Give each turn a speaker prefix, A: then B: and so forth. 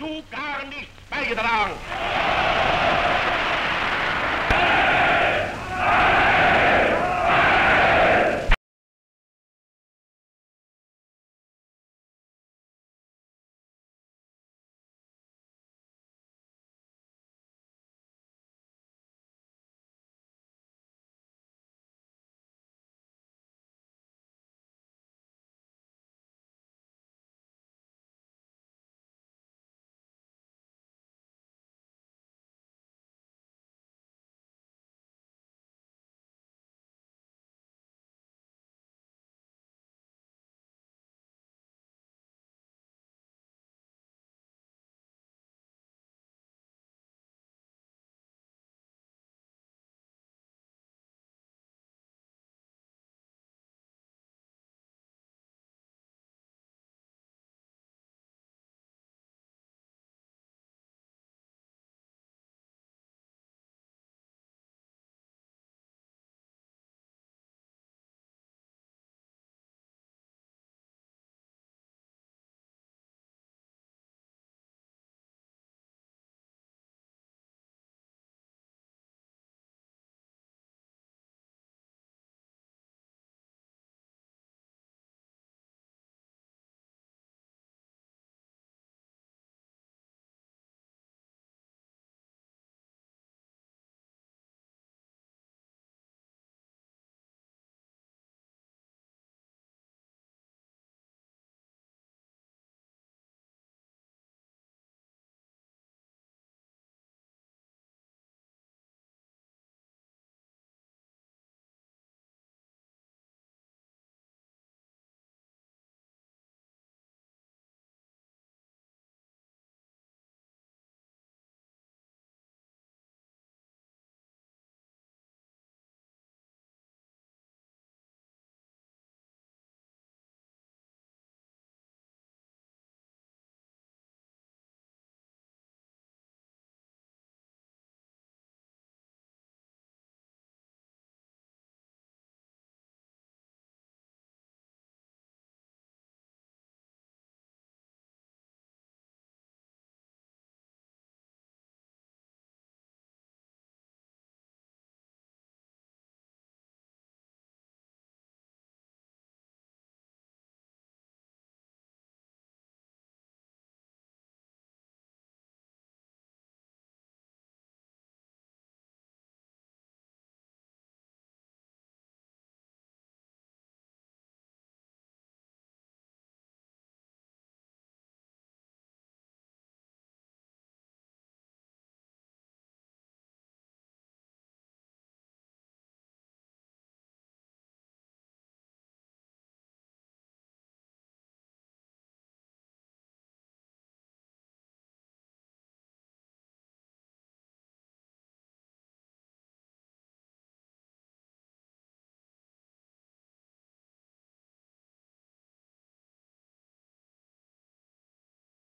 A: dazu gar nichts beigetragen.